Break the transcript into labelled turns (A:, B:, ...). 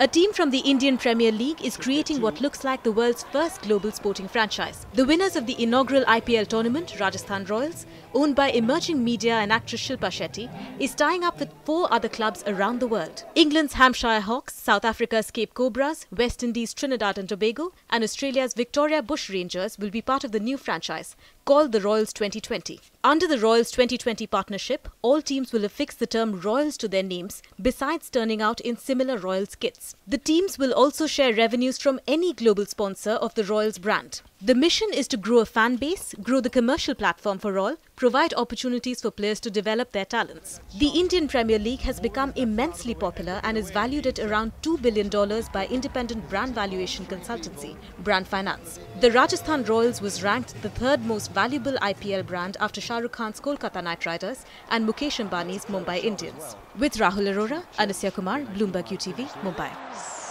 A: A team from the Indian Premier League is creating what looks like the world's first global sporting franchise. The winners of the inaugural IPL tournament, Rajasthan Royals, owned by emerging media and actress Shilpa Shetty, is tying up with four other clubs around the world. England's Hampshire Hawks, South Africa's Cape Cobras, West Indies Trinidad and Tobago, and Australia's Victoria Bushrangers will be part of the new franchise, called the Royals 2020. Under the Royals 2020 partnership, all teams will affix the term Royals to their names, besides turning out in similar Royals kits. The teams will also share revenues from any global sponsor of the Royals brand. The mission is to grow a fan base, grow the commercial platform for all, provide opportunities for players to develop their talents. The Indian Premier League has become immensely popular and is valued at around $2 billion by independent brand valuation consultancy, Brand Finance. The Rajasthan Royals was ranked the third most valuable IPL brand after Shah Rukh Khan's Kolkata Knight Riders and Mukesh Ambani's Mumbai Indians. With Rahul Arora, Anasya Kumar, Bloomberg UTV, Mumbai.